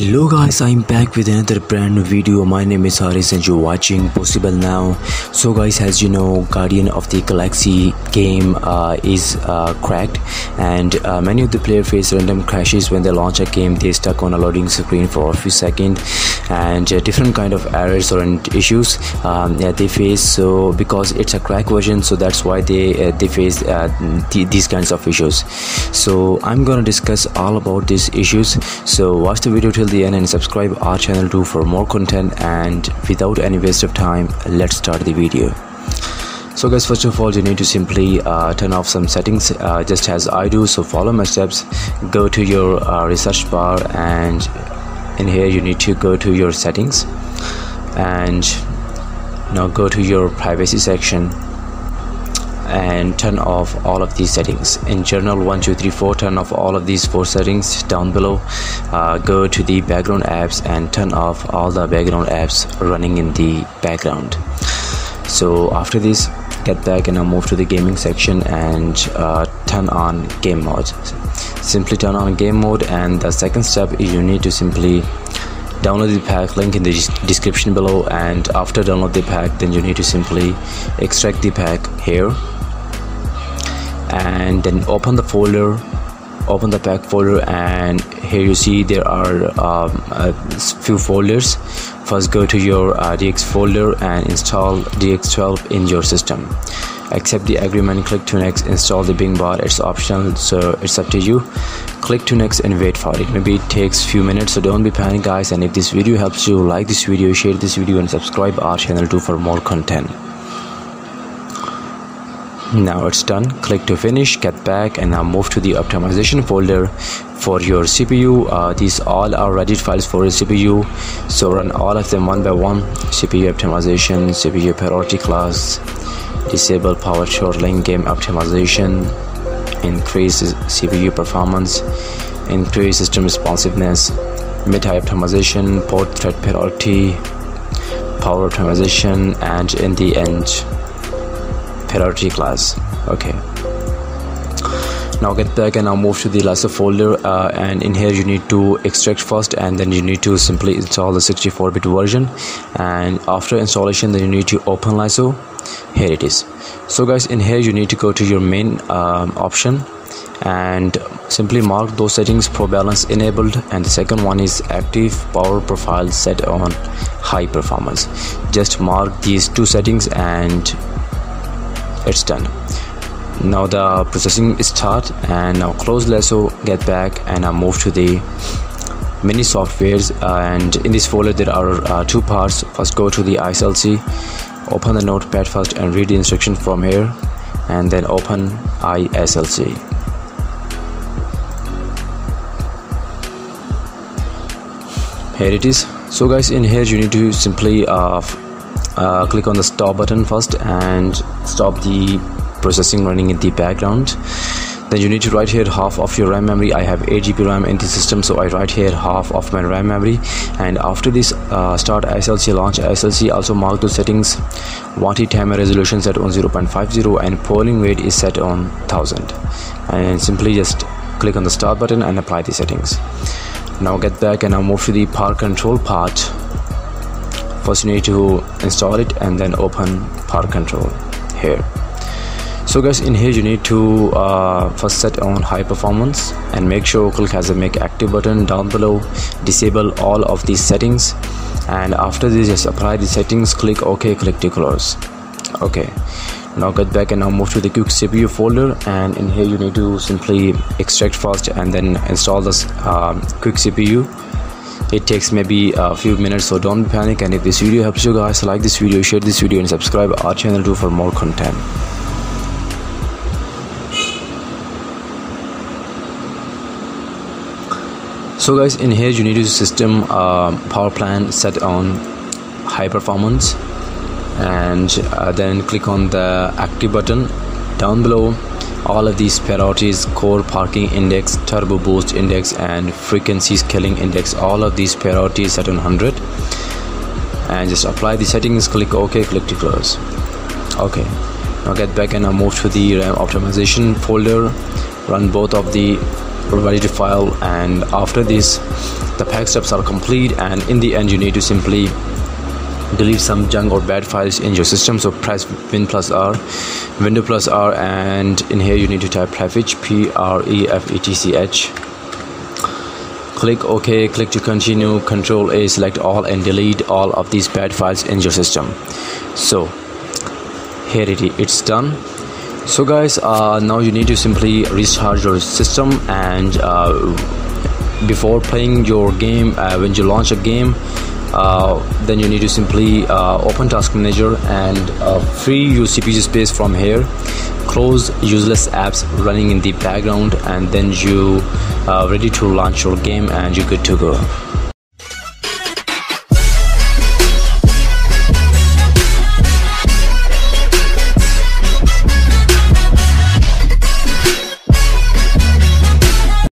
hello guys i'm back with another brand new video. My name is haris and you're watching possible now. So guys as you know guardian of the galaxy game uh, is uh, cracked and uh, many of the player face random crashes when they launch a game. They stuck on a loading screen for a few seconds and uh, different kind of errors or issues um, yeah, they face. So because it's a crack version so that's why they uh, they face uh, th these kinds of issues. So i'm gonna discuss all about these issues. So watch the video till the end and subscribe our channel too for more content. And without any waste of time let's start the video. So guys first of all you need to simply uh, turn off some settings uh, just as I do. So follow my steps. Go to your uh, research bar and in here you need to go to your settings. And now go to your privacy section and turn off all of these settings. In general 1 2 3 4 turn off all of these four settings down below. Uh, go to the background apps and turn off all the background apps running in the background. So after this get back and now move to the gaming section and uh, turn on game mode. Simply turn on game mode and the second step is you need to simply download the pack link in the description below and after download the pack then you need to simply extract the pack here and then open the folder open the pack folder and here you see there are um, a few folders. First go to your uh, dx folder and install dx12 in your system. Accept the agreement click to next install the Bing Bar it's optional so it's up to you. Click to next and wait for it. Maybe it takes few minutes so don't be panic guys. And if this video helps you like this video share this video and subscribe our channel too for more content now it's done. Click to finish get back and now move to the optimization folder for your CPU uh, these all are ready files for your CPU so run all of them one by one. CPU optimization CPU priority class disable power throttling game optimization increase CPU performance increase system responsiveness mid-high optimization port thread priority power optimization and in the end priority class. Okay. Now get back and now move to the lasso folder uh, and in here you need to extract first and then you need to simply install the 64-bit version. And after installation then you need to open lasso here it is. So guys in here you need to go to your main um, option and simply mark those settings ProBalance enabled. And the second one is active power profile set on high performance. Just mark these two settings and it's done. Now the processing is start and now close lasso get back and I move to the mini softwares. And in this folder there are uh, two parts. First go to the ISLC open the notepad first and read the instruction from here and then open ISLC here it is. So guys in here you need to simply uh, uh, click on the stop button first and stop the processing running in the background. Then you need to write here half of your RAM memory. I have 8 GB RAM in the system so I write here half of my RAM memory. And after this uh, start ISLC launch ISLC also mark the settings. Wanted timer resolution set on 0.50 and polling weight is set on 1000 and simply just click on the start button and apply the settings. Now get back and now move to the power control part first you need to install it and then open power control here. So guys in here you need to uh, first set on high performance and make sure click has a make active button down below disable all of these settings and after this just apply the settings click ok click to close. Okay now get back and now move to the quick cpu folder and in here you need to simply extract first and then install this um, quick cpu it takes maybe a few minutes so don't panic. And if this video helps you guys like this video share this video and subscribe our channel too for more content. So guys in here you need to system uh, power plan set on high performance. And uh, then click on the active button down below all of these priorities core parking index turbo boost index and frequency scaling index all of these priorities set on 100 and just apply the settings click ok click to close. Okay now get back and now move to the RAM optimization folder. Run both of the to file and after this the pack steps are complete and in the end you need to simply delete some junk or bad files in your system. So press win plus r window plus r and in here you need to type prefetch p r e f e t c h. Click ok click to continue control a select all and delete all of these bad files in your system. So here it is it's done. So guys uh, now you need to simply recharge your system and uh, before playing your game uh, when you launch a game then you need to simply uh, open task manager and uh, free your CPU space from here. Close useless apps running in the background and then you are ready to launch your game and you're good to go